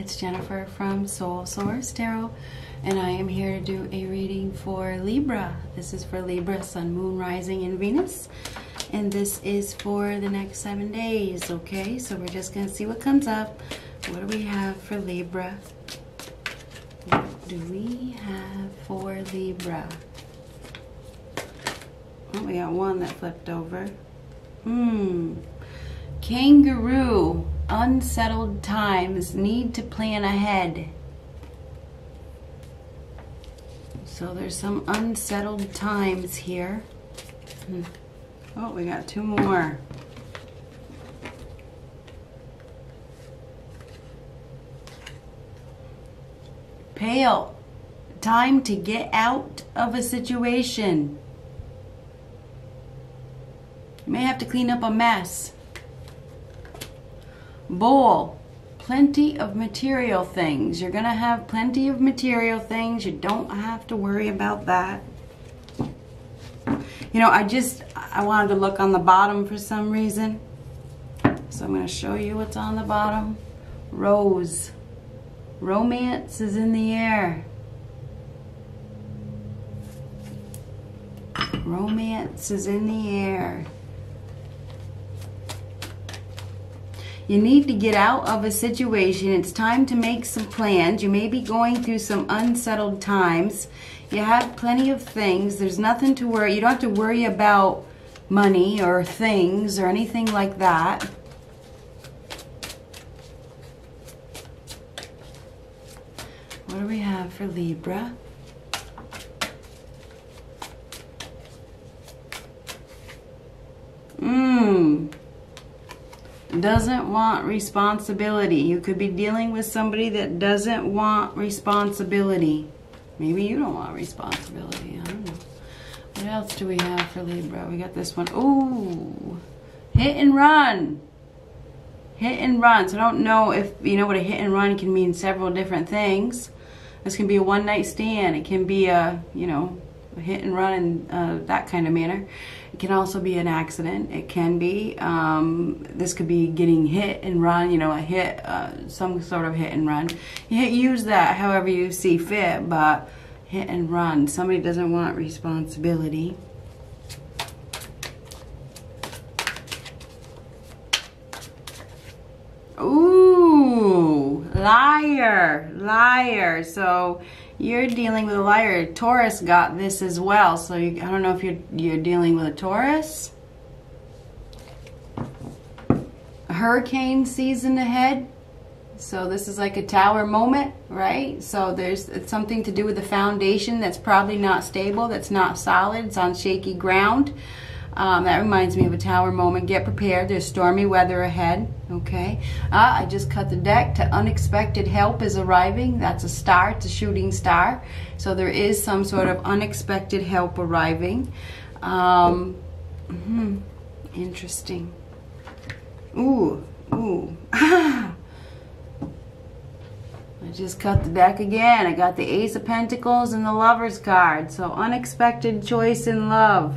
It's Jennifer from Soul Source Tarot, and I am here to do a reading for Libra. This is for Libra, Sun, Moon, Rising, and Venus. And this is for the next seven days, okay? So we're just going to see what comes up. What do we have for Libra? What do we have for Libra? Oh, we got one that flipped over. Hmm. Kangaroo. Unsettled times. Need to plan ahead. So there's some unsettled times here. Hmm. Oh, we got two more. Pale. Time to get out of a situation. You may have to clean up a mess. Bowl. Plenty of material things. You're going to have plenty of material things. You don't have to worry about that. You know, I just, I wanted to look on the bottom for some reason. So I'm going to show you what's on the bottom. Rose. Romance is in the air. Romance is in the air. You need to get out of a situation. It's time to make some plans. You may be going through some unsettled times. You have plenty of things. There's nothing to worry. You don't have to worry about money or things or anything like that. What do we have for Libra? Mmm doesn't want responsibility. You could be dealing with somebody that doesn't want responsibility. Maybe you don't want responsibility. I don't know. What else do we have for Libra? We got this one. Ooh, hit and run. Hit and run. So I don't know if you know what a hit and run can mean several different things. This can be a one night stand. It can be a, you know, hit and run in uh, that kind of manner. It can also be an accident. It can be. Um, this could be getting hit and run, you know, a hit, uh, some sort of hit and run. You use that however you see fit, but hit and run. Somebody doesn't want responsibility. Ooh, liar, liar. So you're dealing with a liar. Taurus got this as well. So you, I don't know if you're you're dealing with a Taurus. hurricane season ahead. So this is like a tower moment, right? So there's something to do with the foundation that's probably not stable, that's not solid, it's on shaky ground. Um, that reminds me of a tower moment. Get prepared. There's stormy weather ahead. Okay. Uh, I just cut the deck to unexpected help is arriving. That's a star. It's a shooting star. So there is some sort of unexpected help arriving. Um, hmm Interesting. Ooh. Ooh. I just cut the deck again. I got the Ace of Pentacles and the Lover's card. So unexpected choice in love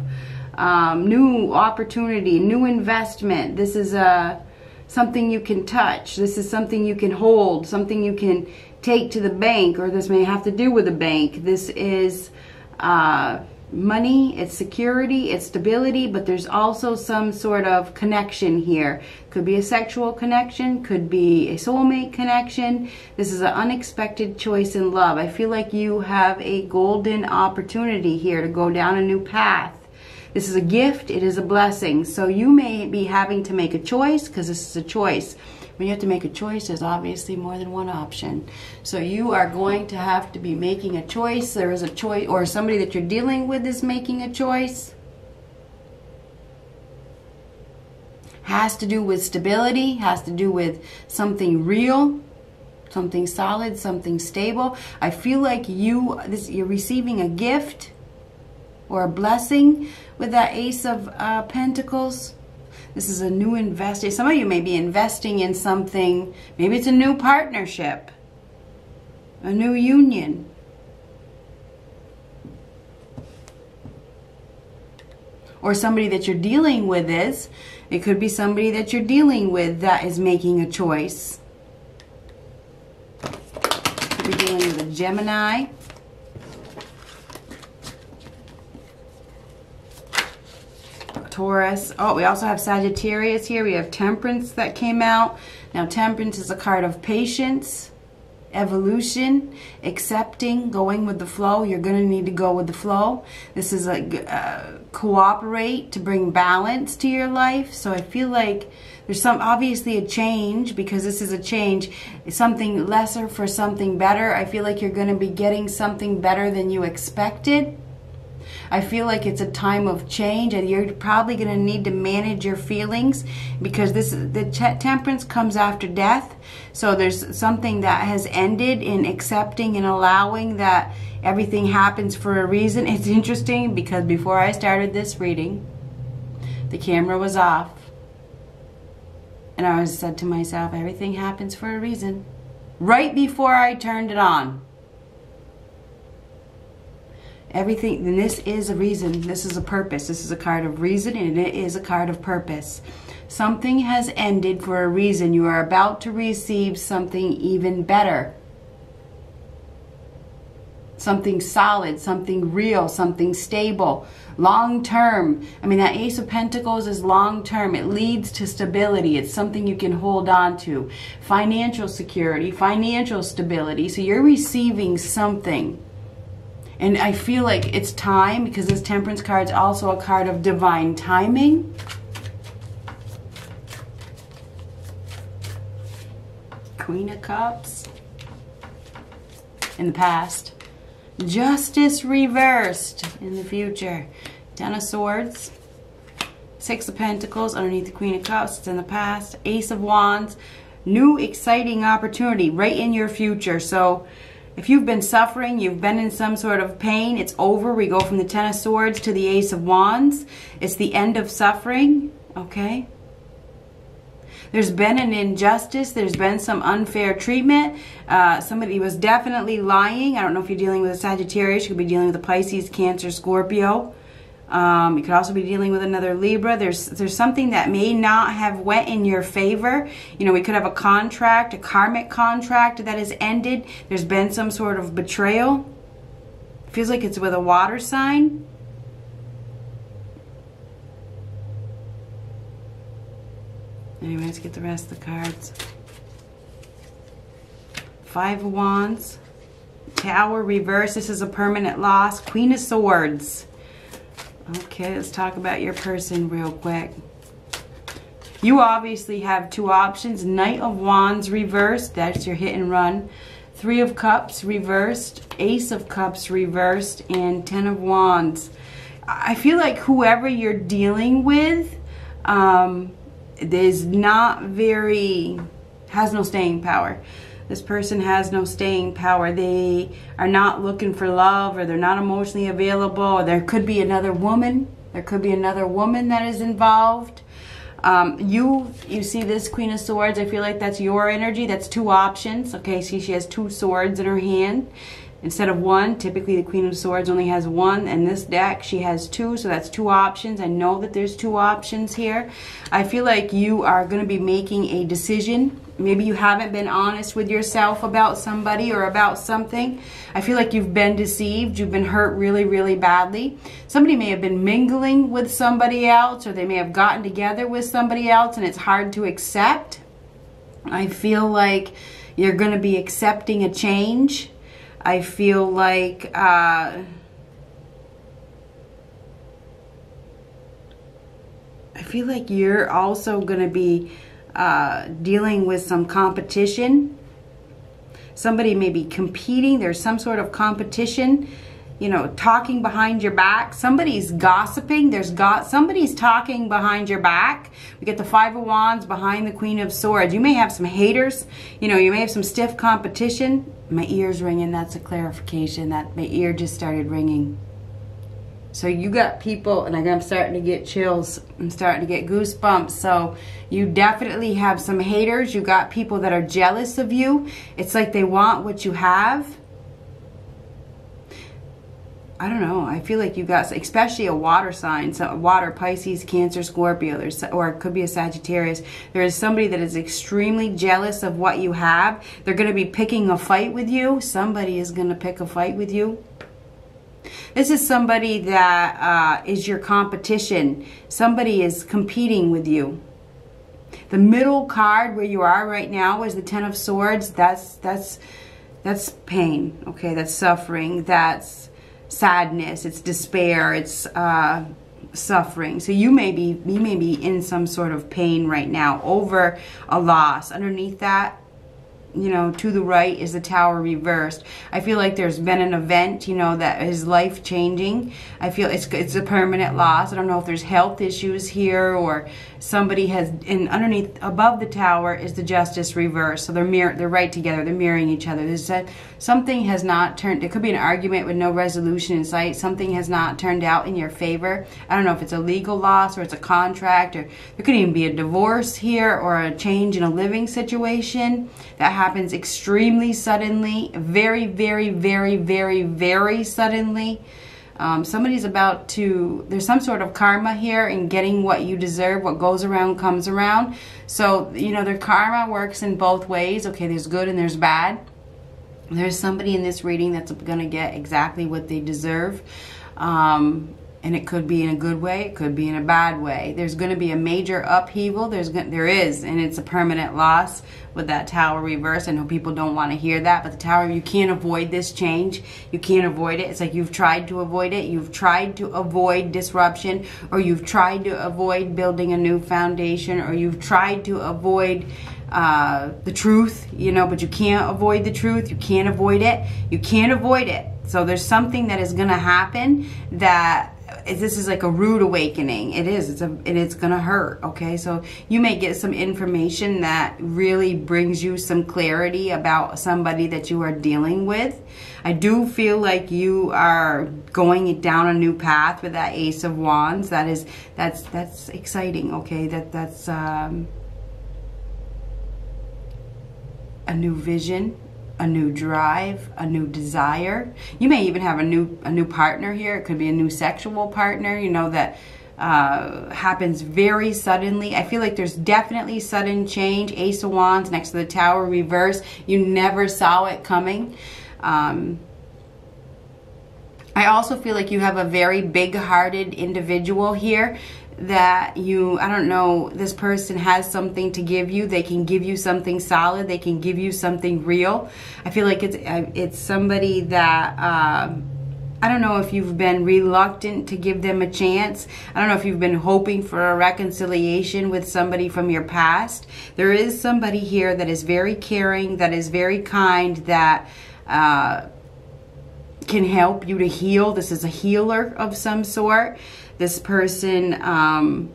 um, new opportunity, new investment. This is a uh, something you can touch. This is something you can hold, something you can take to the bank, or this may have to do with a bank. This is uh, money, it's security, it's stability, but there's also some sort of connection here. Could be a sexual connection, could be a soulmate connection. This is an unexpected choice in love. I feel like you have a golden opportunity here to go down a new path this is a gift, it is a blessing. So you may be having to make a choice because this is a choice. When you have to make a choice, there's obviously more than one option. So you are going to have to be making a choice. There is a choice, or somebody that you're dealing with is making a choice. Has to do with stability, has to do with something real, something solid, something stable. I feel like you, this, you're receiving a gift or a blessing with that Ace of uh, Pentacles. This is a new investor. Some of you may be investing in something. Maybe it's a new partnership, a new union. Or somebody that you're dealing with is. It could be somebody that you're dealing with that is making a choice. Be dealing with a Gemini. Taurus. Oh, we also have Sagittarius here. We have Temperance that came out. Now, Temperance is a card of patience, evolution, accepting, going with the flow. You're going to need to go with the flow. This is a uh, cooperate to bring balance to your life. So I feel like there's some obviously a change because this is a change. Something lesser for something better. I feel like you're going to be getting something better than you expected. I feel like it's a time of change and you're probably going to need to manage your feelings because this the temperance comes after death. So there's something that has ended in accepting and allowing that everything happens for a reason. It's interesting because before I started this reading, the camera was off. And I was said to myself, everything happens for a reason. Right before I turned it on. Everything, and this is a reason, this is a purpose. This is a card of reason and it is a card of purpose. Something has ended for a reason. You are about to receive something even better. Something solid, something real, something stable, long term. I mean, that Ace of Pentacles is long term. It leads to stability. It's something you can hold on to. Financial security, financial stability. So you're receiving something and I feel like it's time because this temperance card is also a card of divine timing. Queen of Cups in the past. Justice reversed in the future. Ten of Swords. Six of Pentacles underneath the Queen of Cups. It's in the past. Ace of Wands. New exciting opportunity right in your future. So if you've been suffering, you've been in some sort of pain, it's over. We go from the Ten of Swords to the Ace of Wands. It's the end of suffering, okay? There's been an injustice. There's been some unfair treatment. Uh, somebody was definitely lying. I don't know if you're dealing with a Sagittarius. You could be dealing with a Pisces, Cancer, Scorpio. Um, you could also be dealing with another Libra. There's there's something that may not have went in your favor. You know, we could have a contract, a karmic contract that has ended. There's been some sort of betrayal. Feels like it's with a water sign. Anyway, let's get the rest of the cards. Five of Wands. Tower reverse. This is a permanent loss. Queen of Swords. Okay, let's talk about your person real quick. You obviously have two options. Knight of Wands reversed. That's your hit and run. Three of Cups reversed. Ace of Cups reversed. And Ten of Wands. I feel like whoever you're dealing with um, is not very... has no staying power this person has no staying power. They are not looking for love or they're not emotionally available. Or there could be another woman. There could be another woman that is involved. Um, you you see this Queen of Swords. I feel like that's your energy. That's two options. Okay, see she has two swords in her hand instead of one. Typically the Queen of Swords only has one. And this deck she has two. So that's two options. I know that there's two options here. I feel like you are going to be making a decision Maybe you haven't been honest with yourself about somebody or about something. I feel like you've been deceived. You've been hurt really, really badly. Somebody may have been mingling with somebody else or they may have gotten together with somebody else and it's hard to accept. I feel like you're going to be accepting a change. I feel like... Uh, I feel like you're also going to be uh, dealing with some competition. Somebody may be competing. There's some sort of competition. You know, talking behind your back. Somebody's gossiping. There's got somebody's talking behind your back. We get the Five of Wands behind the Queen of Swords. You may have some haters. You know, you may have some stiff competition. My ear's ringing. That's a clarification. That my ear just started ringing. So you got people, and I'm starting to get chills. I'm starting to get goosebumps. So you definitely have some haters. You got people that are jealous of you. It's like they want what you have. I don't know. I feel like you got, especially a water sign, so water, Pisces, Cancer, Scorpio, there's, or it could be a Sagittarius. There is somebody that is extremely jealous of what you have. They're going to be picking a fight with you. Somebody is going to pick a fight with you. This is somebody that uh, is your competition. Somebody is competing with you. The middle card where you are right now is the Ten of Swords. That's that's that's pain. Okay, that's suffering. That's sadness. It's despair. It's uh, suffering. So you may be you may be in some sort of pain right now over a loss. Underneath that you know, to the right is the tower reversed. I feel like there's been an event, you know, that is life changing. I feel it's it's a permanent loss. I don't know if there's health issues here or somebody has and underneath above the tower is the justice reversed. So they're mirror they're right together. They're mirroring each other. There's a, something has not turned. It could be an argument with no resolution in sight. Something has not turned out in your favor. I don't know if it's a legal loss or it's a contract or there could even be a divorce here or a change in a living situation that happens extremely suddenly, very, very, very, very, very suddenly. Um, somebody's about to, there's some sort of karma here in getting what you deserve. What goes around comes around. So, you know, their karma works in both ways. Okay, there's good and there's bad. There's somebody in this reading that's going to get exactly what they deserve. Um, and it could be in a good way, it could be in a bad way. There's going to be a major upheaval. There's there is, and it's a permanent loss with that tower reverse. I know people don't want to hear that, but the tower you can't avoid this change. You can't avoid it. It's like you've tried to avoid it. You've tried to avoid disruption, or you've tried to avoid building a new foundation, or you've tried to avoid uh, the truth, you know, but you can't avoid the truth. You can't avoid it. You can't avoid it. So there's something that is going to happen that this is like a rude awakening. It is. It's a and it's gonna hurt. Okay, so you may get some information that really brings you some clarity about somebody that you are dealing with. I do feel like you are going down a new path with that Ace of Wands. That is that's that's exciting. Okay, that that's um, a new vision a new drive, a new desire. You may even have a new a new partner here. It could be a new sexual partner, you know, that uh, happens very suddenly. I feel like there's definitely sudden change. Ace of Wands next to the Tower reverse. You never saw it coming. Um, I also feel like you have a very big-hearted individual here that you i don't know this person has something to give you they can give you something solid they can give you something real i feel like it's uh, it's somebody that um, I don't know if you've been reluctant to give them a chance. I don't know if you've been hoping for a reconciliation with somebody from your past. There is somebody here that is very caring, that is very kind, that uh, can help you to heal. This is a healer of some sort. This person um,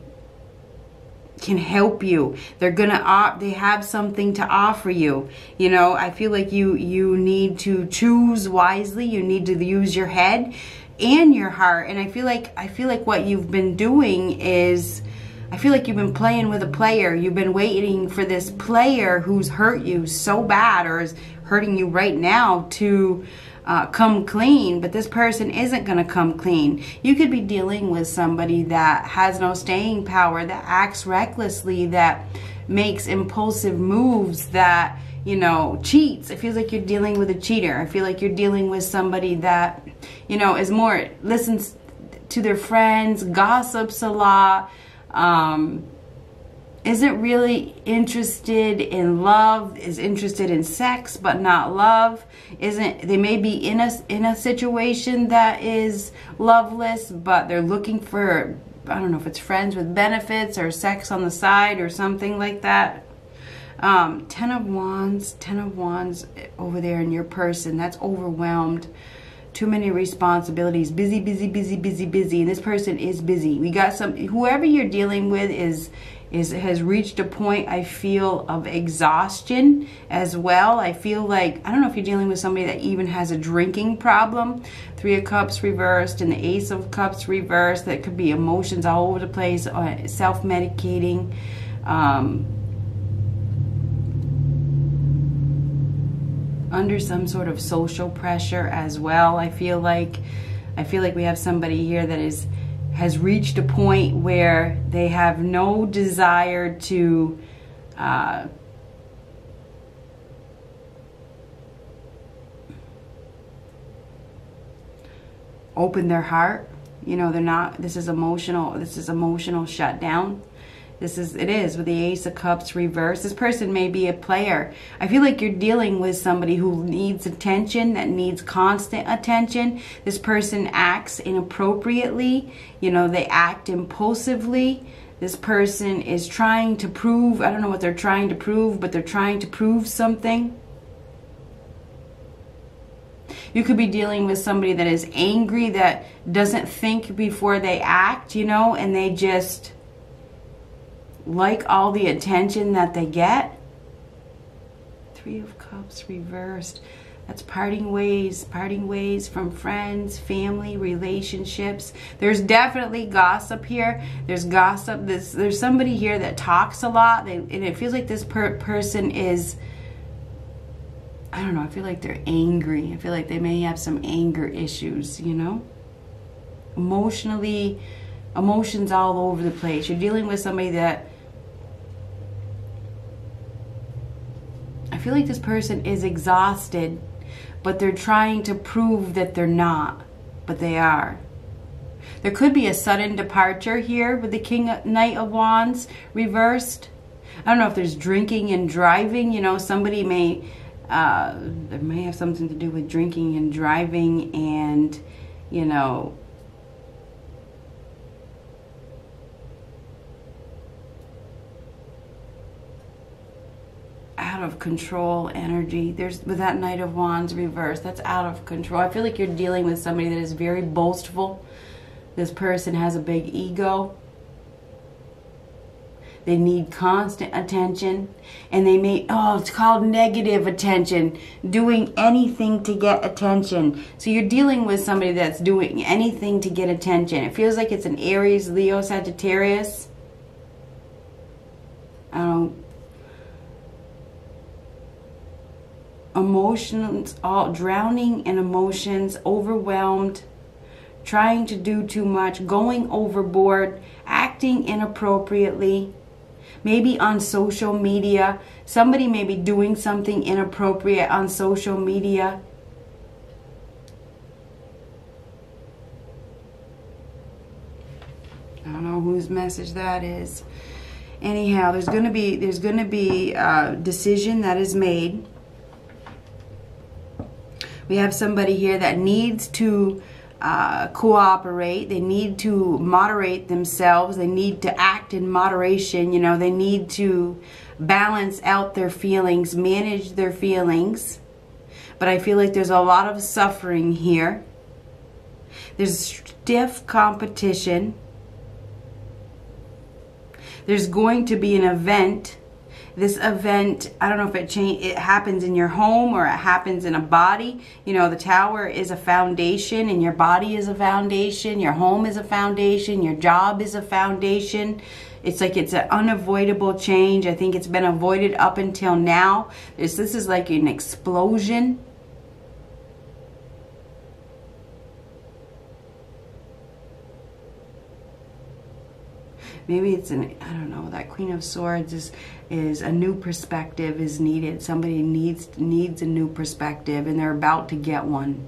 can help you. They're gonna op- they have something to offer you. You know, I feel like you you need to choose wisely. You need to use your head and your heart. And I feel like I feel like what you've been doing is I feel like you've been playing with a player. You've been waiting for this player who's hurt you so bad or is hurting you right now to uh, come clean, but this person isn't going to come clean. You could be dealing with somebody that has no staying power, that acts recklessly, that makes impulsive moves, that, you know, cheats. It feels like you're dealing with a cheater. I feel like you're dealing with somebody that, you know, is more, listens to their friends, gossips a lot, um, isn't really interested in love, is interested in sex but not love, isn't they may be in a in a situation that is loveless, but they're looking for I don't know if it's friends with benefits or sex on the side or something like that. Um, ten of Wands, Ten of Wands over there in your person, that's overwhelmed. Too many responsibilities, busy, busy, busy, busy, busy, and this person is busy. We got some, whoever you're dealing with is is has reached a point I feel of exhaustion as well. I feel like I don't know if you're dealing with somebody that even has a drinking problem. Three of Cups reversed and the Ace of Cups reversed. That could be emotions all over the place, uh, self-medicating. Um, under some sort of social pressure as well. I feel like I feel like we have somebody here that is has reached a point where they have no desire to uh, open their heart. You know, they're not, this is emotional, this is emotional shutdown. This is, it is with the Ace of Cups reverse. This person may be a player. I feel like you're dealing with somebody who needs attention, that needs constant attention. This person acts inappropriately. You know, they act impulsively. This person is trying to prove, I don't know what they're trying to prove, but they're trying to prove something. You could be dealing with somebody that is angry, that doesn't think before they act, you know, and they just like all the attention that they get. Three of Cups reversed. That's parting ways, parting ways from friends, family, relationships. There's definitely gossip here. There's gossip. There's, there's somebody here that talks a lot, they, and it feels like this per person is I don't know, I feel like they're angry. I feel like they may have some anger issues, you know? Emotionally, emotions all over the place. You're dealing with somebody that feel like this person is exhausted, but they're trying to prove that they're not, but they are. There could be a sudden departure here with the King Knight of Wands reversed. I don't know if there's drinking and driving. You know, somebody may uh, it may have something to do with drinking and driving and, you know, out of control energy. There's with that Knight of Wands reverse, that's out of control. I feel like you're dealing with somebody that is very boastful. This person has a big ego. They need constant attention. And they may, oh, it's called negative attention, doing anything to get attention. So you're dealing with somebody that's doing anything to get attention. It feels like it's an Aries, Leo, Sagittarius. I don't emotions all drowning in emotions overwhelmed trying to do too much going overboard acting inappropriately maybe on social media. Somebody may be doing something inappropriate on social media. I don't know whose message that is. Anyhow, there's going to be there's going to be a decision that is made. We have somebody here that needs to uh, cooperate. They need to moderate themselves. They need to act in moderation. You know, they need to balance out their feelings, manage their feelings. But I feel like there's a lot of suffering here. There's stiff competition. There's going to be an event this event, I don't know if it change, it happens in your home or it happens in a body. You know, the tower is a foundation and your body is a foundation. Your home is a foundation. Your job is a foundation. It's like it's an unavoidable change. I think it's been avoided up until now. This, this is like an explosion maybe it's an i don't know that queen of swords is is a new perspective is needed somebody needs needs a new perspective and they're about to get one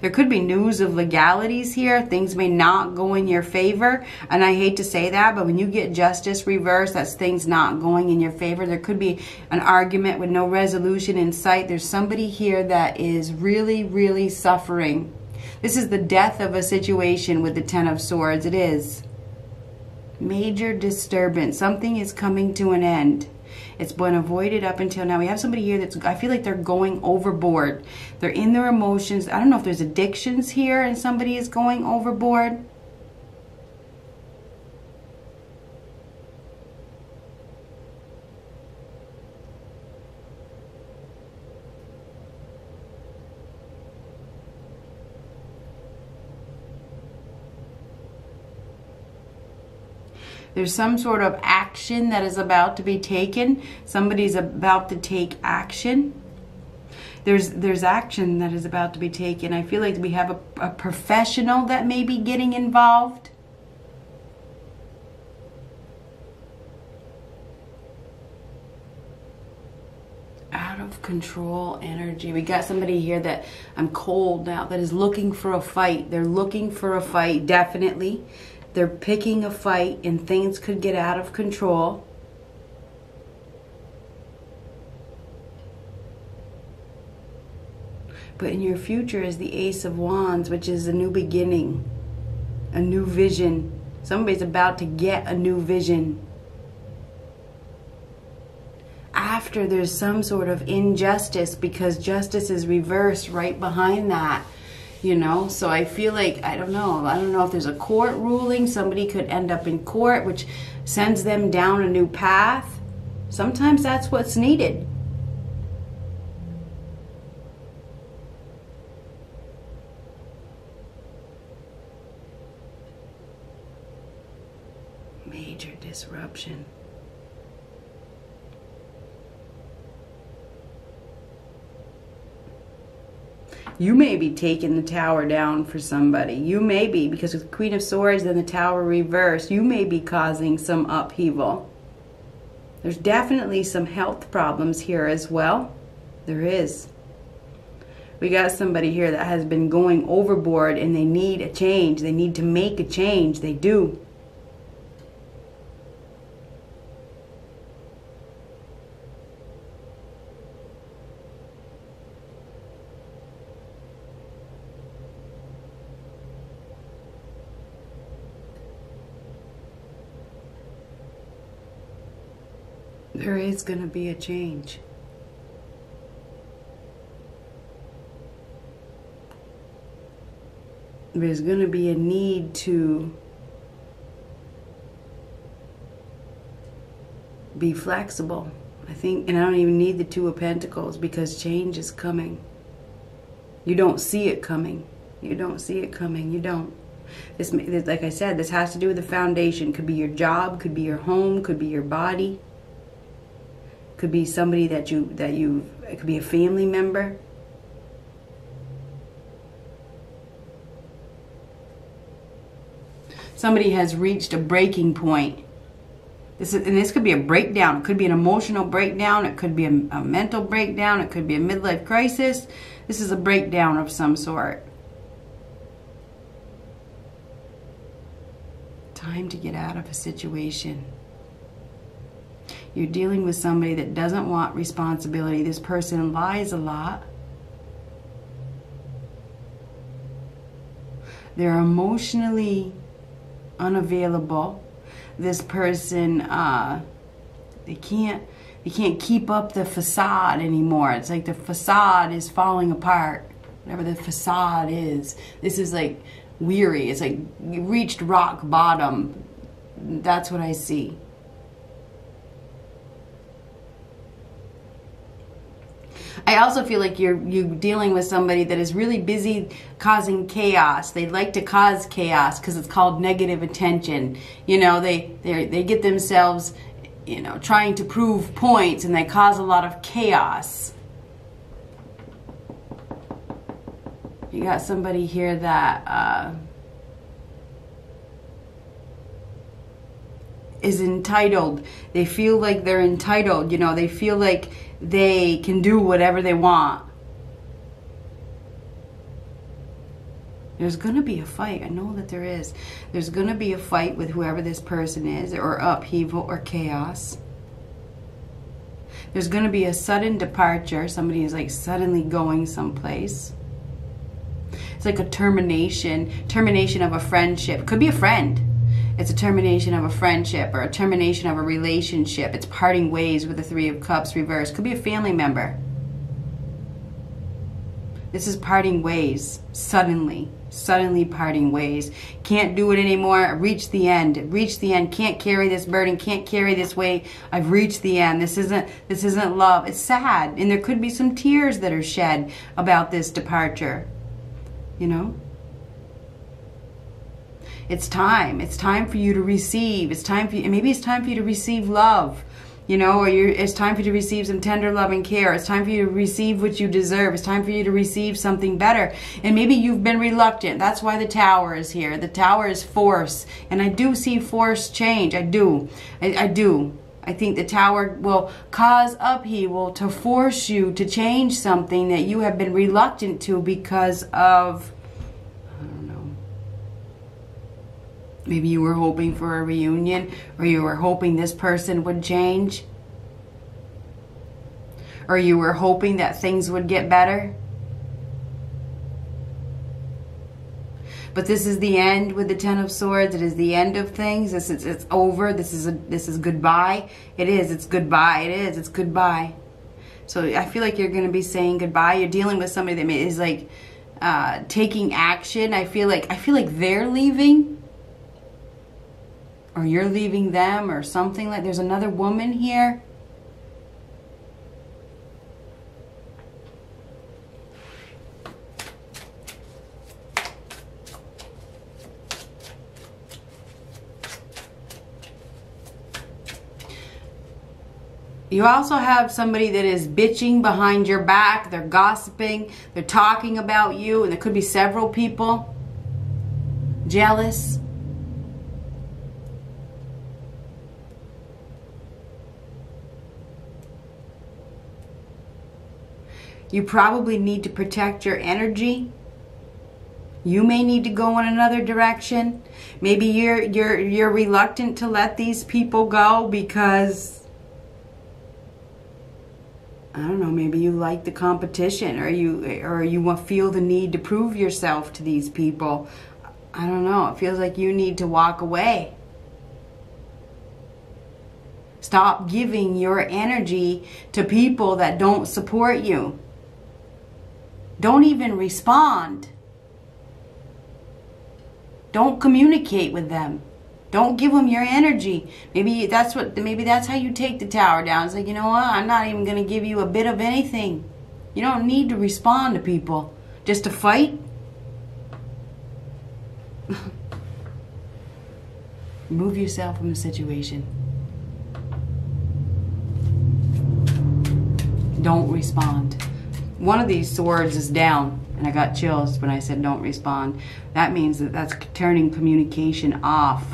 there could be news of legalities here. Things may not go in your favor. And I hate to say that, but when you get justice reversed, that's things not going in your favor. There could be an argument with no resolution in sight. There's somebody here that is really, really suffering. This is the death of a situation with the Ten of Swords. It is major disturbance. Something is coming to an end. It's been avoided up until now. We have somebody here that's, I feel like they're going overboard. They're in their emotions. I don't know if there's addictions here and somebody is going overboard. There's some sort of action that is about to be taken. Somebody's about to take action. there's there's action that is about to be taken. I feel like we have a, a professional that may be getting involved. Out of control energy. We got somebody here that I'm cold now that is looking for a fight. They're looking for a fight, definitely. They're picking a fight, and things could get out of control. But in your future is the Ace of Wands, which is a new beginning, a new vision. Somebody's about to get a new vision. After there's some sort of injustice, because justice is reversed right behind that you know? So i feel like i don't know i don't know if there's a court ruling somebody could end up in court which sends them down a new path. Sometimes that's what's needed. Major disruption. You may be taking the tower down for somebody. You may be, because with Queen of Swords and the tower reversed, you may be causing some upheaval. There's definitely some health problems here as well. There is. We got somebody here that has been going overboard and they need a change. They need to make a change. They do. There is going to be a change. There's going to be a need to be flexible. I think, and I don't even need the Two of Pentacles because change is coming. You don't see it coming. You don't see it coming. You don't. This, like I said, this has to do with the foundation. Could be your job, could be your home, could be your body could be somebody that you that you it could be a family member. Somebody has reached a breaking point. This is, and this could be a breakdown. It could be an emotional breakdown. It could be a, a mental breakdown. It could be a midlife crisis. This is a breakdown of some sort. Time to get out of a situation you're dealing with somebody that doesn't want responsibility. This person lies a lot. They're emotionally unavailable. This person, uh, they can't, they can't keep up the facade anymore. It's like the facade is falling apart. Whatever the facade is, this is like weary. It's like you reached rock bottom. That's what I see. I also feel like you're you dealing with somebody that is really busy causing chaos. They like to cause chaos because it's called negative attention. You know, they they they get themselves, you know, trying to prove points and they cause a lot of chaos. You got somebody here that uh, is entitled. They feel like they're entitled. You know, they feel like they can do whatever they want. There's going to be a fight. I know that there is. There's going to be a fight with whoever this person is, or upheaval or chaos. There's going to be a sudden departure. Somebody is like suddenly going someplace. It's like a termination, termination of a friendship. Could be a friend it's a termination of a friendship or a termination of a relationship. It's parting ways with the Three of Cups reversed. Could be a family member. This is parting ways, suddenly, suddenly parting ways. Can't do it anymore. Reach the end. Reach the end. Can't carry this burden. Can't carry this weight. I've reached the end. This isn't this isn't love. It's sad, and there could be some tears that are shed about this departure. You know. It's time. It's time for you to receive. It's time for you, maybe it's time for you to receive love. you know, or it's time for you to receive some tender love and care. It's time for you to receive what you deserve. It's time for you to receive something better. And maybe you've been reluctant. That's why the tower is here. The tower is force. And I do see force change. I do. I, I do. I think the tower will cause upheaval to force you to change something that you have been reluctant to because of Maybe you were hoping for a reunion or you were hoping this person would change. Or you were hoping that things would get better. But this is the end with the Ten of Swords. It is the end of things. This is it's over. This is a, this is goodbye. It is. It's goodbye. It is. It's goodbye. So I feel like you're going to be saying goodbye. You're dealing with somebody that is like uh, taking action. I feel like I feel like they're leaving or you're leaving them or something like there's another woman here You also have somebody that is bitching behind your back. They're gossiping. They're talking about you. And there could be several people. Jealous. You probably need to protect your energy. You may need to go in another direction. Maybe you're you're you're reluctant to let these people go because I don't know, maybe you like the competition or you or you feel the need to prove yourself to these people. I don't know. It feels like you need to walk away. Stop giving your energy to people that don't support you. Don't even respond. Don't communicate with them. Don't give them your energy. Maybe that's what maybe that's how you take the tower down. It's like, you know what? I'm not even going to give you a bit of anything. You don't need to respond to people just to fight. Move yourself from the situation. Don't respond one of these swords is down and I got chills when I said don't respond. That means that that's turning communication off.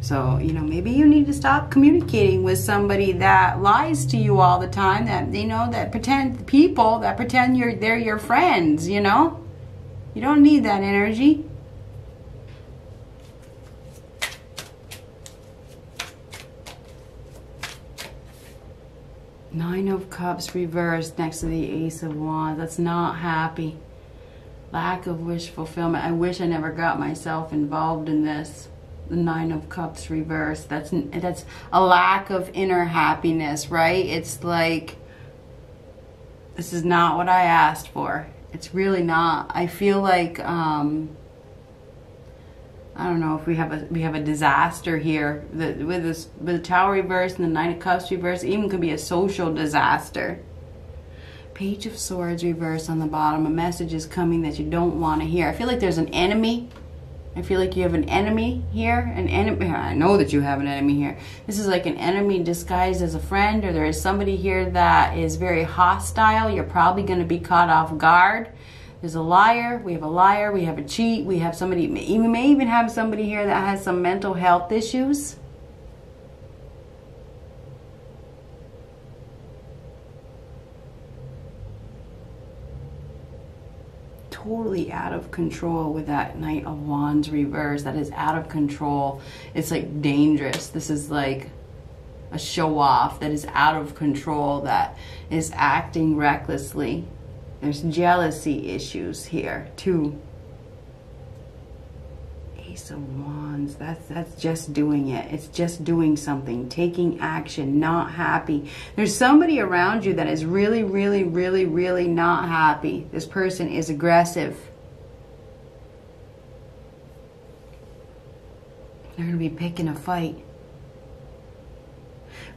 So, you know, maybe you need to stop communicating with somebody that lies to you all the time, that, you know, that pretend people that pretend you're, they're your friends, you know? You don't need that energy. Nine of Cups reversed next to the Ace of Wands. That's not happy. Lack of wish fulfillment. I wish I never got myself involved in this. The Nine of Cups reversed. That's that's a lack of inner happiness, right? It's like this is not what I asked for. It's really not. I feel like um, I don't know if we have a we have a disaster here. The, with this with the tower reverse and the nine of cups reverse even could be a social disaster. Page of swords reverse on the bottom. A message is coming that you don't want to hear. I feel like there's an enemy. I feel like you have an enemy here. An enemy i know that you have an enemy here. This is like an enemy disguised as a friend or there is somebody here that is very hostile. You're probably going to be caught off guard there's a liar, we have a liar, we have a cheat, we have somebody, we may even have somebody here that has some mental health issues. totally out of control with that Knight of Wands reverse. That is out of control. It's like dangerous. This is like a show off that is out of control, that is acting recklessly. There's jealousy issues here too. Ace of Wands, that's, that's just doing it. It's just doing something, taking action, not happy. There's somebody around you that is really, really, really, really not happy. This person is aggressive. They're going to be picking a fight.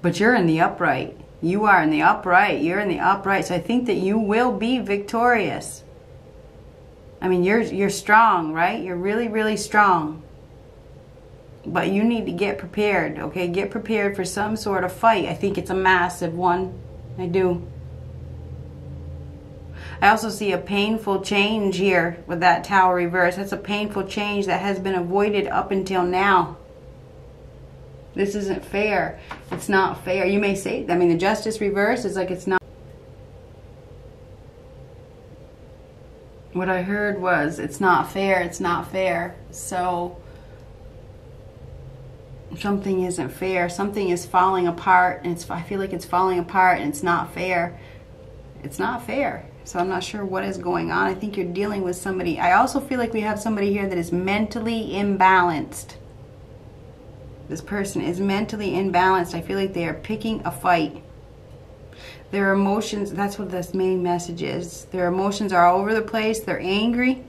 But you're in the upright. You are in the upright. You're in the upright. So I think that you will be victorious. I mean, you're you're strong, right? You're really really strong. But you need to get prepared, okay? Get prepared for some sort of fight. I think it's a massive one. I do. I also see a painful change here with that tower reverse. That's a painful change that has been avoided up until now. This isn't fair. It's not fair. You may say, I mean, the justice reverse is like it's not. What I heard was, it's not fair, it's not fair. So, something isn't fair. Something is falling apart, and it's, I feel like it's falling apart and it's not fair. It's not fair. So I'm not sure what is going on. I think you're dealing with somebody. I also feel like we have somebody here that is mentally imbalanced. This person is mentally imbalanced. I feel like they are picking a fight. Their emotions, that's what this main message is. Their emotions are all over the place. They're angry.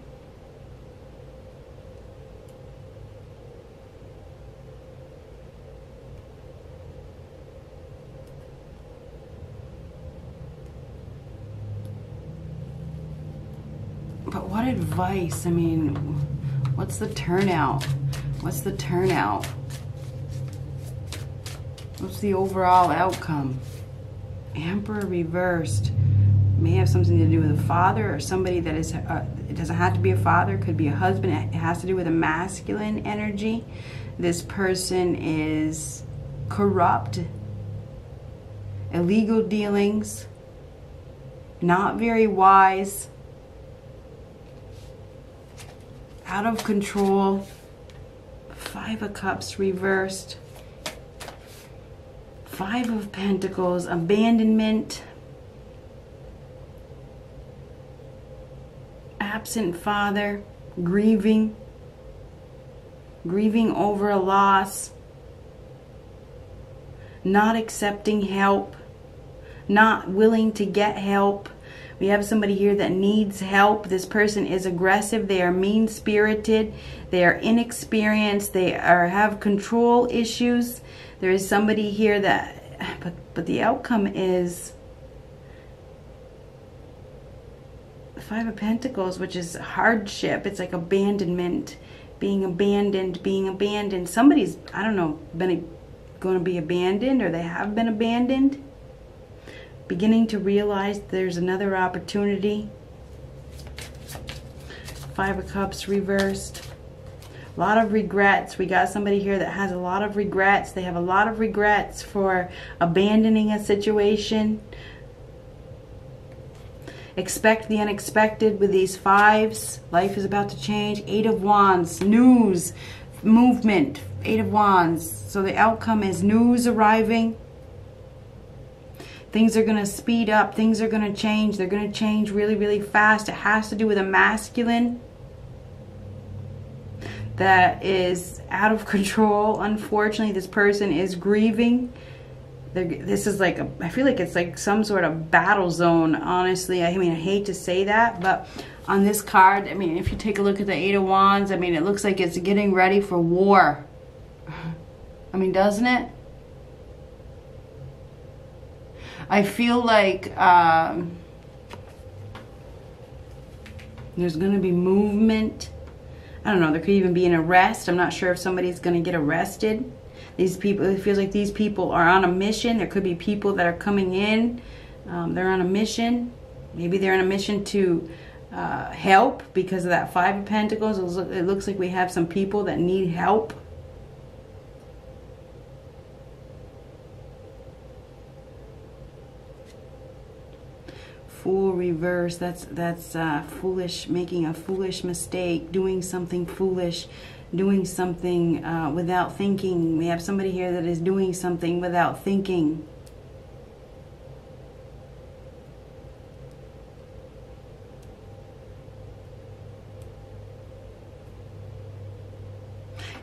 But what advice? I mean, what's the turnout? What's the turnout? What's the overall outcome? Emperor reversed may have something to do with a father or somebody that is, uh, it doesn't have to be a father, could be a husband. It has to do with a masculine energy. This person is corrupt, illegal dealings, not very wise, out of control. Five of Cups reversed. Five of Pentacles, abandonment. Absent father, grieving. Grieving over a loss. Not accepting help. Not willing to get help we have somebody here that needs help. This person is aggressive. They are mean-spirited. They are inexperienced. They are have control issues. There is somebody here that, but, but the outcome is Five of Pentacles, which is hardship. It's like abandonment, being abandoned, being abandoned. Somebody's, I don't know, been going to be abandoned or they have been abandoned beginning to realize there's another opportunity. Five of Cups reversed. A lot of regrets. We got somebody here that has a lot of regrets. They have a lot of regrets for abandoning a situation. Expect the unexpected with these fives. Life is about to change. Eight of Wands, news, movement, Eight of Wands. So the outcome is news arriving. Things are going to speed up. Things are going to change. They're going to change really, really fast. It has to do with a masculine that is out of control. Unfortunately, this person is grieving. This is like, a, I feel like it's like some sort of battle zone, honestly. I mean, I hate to say that, but on this card, I mean, if you take a look at the Eight of Wands, I mean, it looks like it's getting ready for war. I mean, doesn't it? I feel like um, there's going to be movement. I don't know, there could even be an arrest. I'm not sure if somebody's going to get arrested. These people, it feels like these people are on a mission. There could be people that are coming in. Um, they're on a mission. Maybe they're on a mission to uh, help because of that Five of Pentacles. It looks like we have some people that need help. Fool reverse. That's that's uh, foolish making a foolish mistake doing something foolish doing something uh, without thinking. We have somebody here that is doing something without thinking.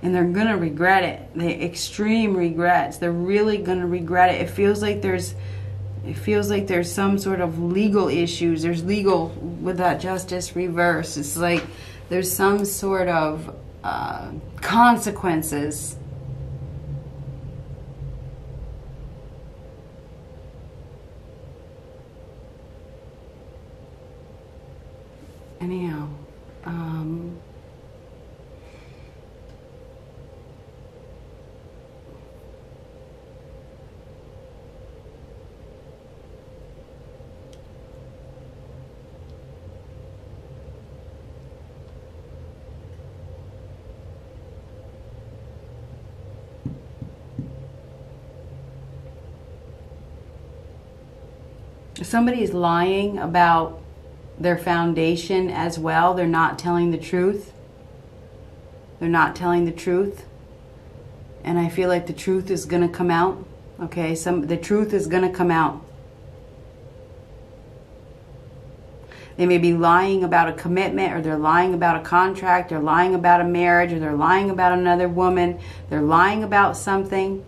And they're gonna regret it. The extreme regrets. They're really gonna regret it. It feels like there's it feels like there's some sort of legal issues. There's legal with that justice reverse. It's like there's some sort of uh, consequences. Anyhow, um, somebody is lying about their foundation as well. They're not telling the truth. They're not telling the truth. And I feel like the truth is going to come out. Okay, some the truth is going to come out. They may be lying about a commitment or they're lying about a contract, they're lying about a marriage or they're lying about another woman, they're lying about something.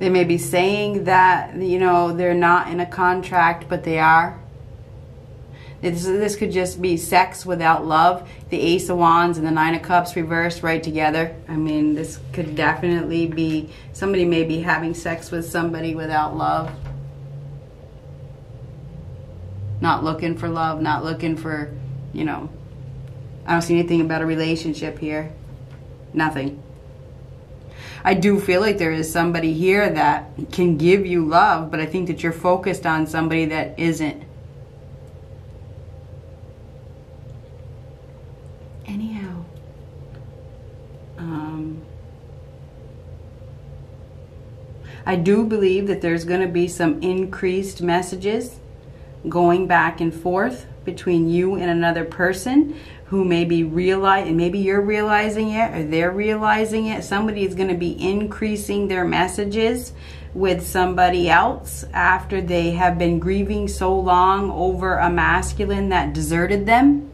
They may be saying that, you know, they're not in a contract, but they are. This, this could just be sex without love. The Ace of Wands and the Nine of Cups reversed right together. I mean, this could definitely be somebody may be having sex with somebody without love. Not looking for love, not looking for, you know, I don't see anything about a relationship here. Nothing. I do feel like there is somebody here that can give you love, but I think that you're focused on somebody that isn't. Anyhow, um, I do believe that there's going to be some increased messages going back and forth between you and another person who may be realizing, maybe you're realizing it or they're realizing it. Somebody is going to be increasing their messages with somebody else after they have been grieving so long over a masculine that deserted them.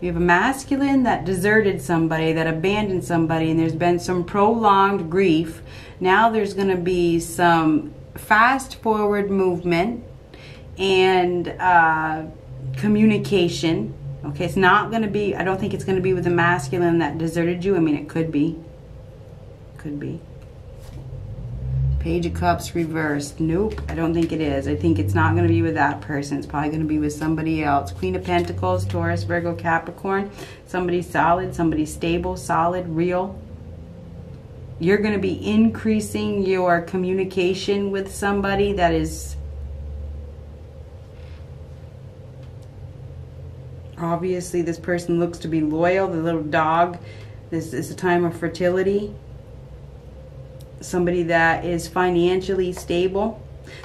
We have a masculine that deserted somebody, that abandoned somebody, and there's been some prolonged grief. Now there's going to be some fast forward movement and uh, communication. Okay, it's not going to be, I don't think it's going to be with the masculine that deserted you. I mean, it could be. Could be. Page of Cups reversed. Nope, I don't think it is. I think it's not going to be with that person. It's probably going to be with somebody else. Queen of Pentacles, Taurus, Virgo, Capricorn. Somebody solid, somebody stable, solid, real. You're going to be increasing your communication with somebody that is Obviously, this person looks to be loyal. The little dog. This is a time of fertility. Somebody that is financially stable.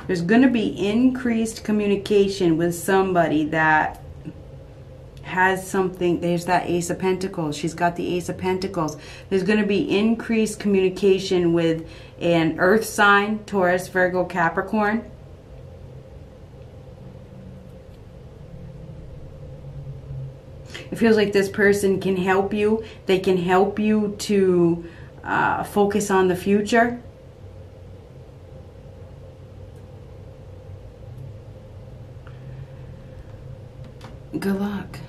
There's going to be increased communication with somebody that has something. There's that Ace of Pentacles. She's got the Ace of Pentacles. There's going to be increased communication with an earth sign, Taurus, Virgo, Capricorn It feels like this person can help you. They can help you to uh, focus on the future. Good luck.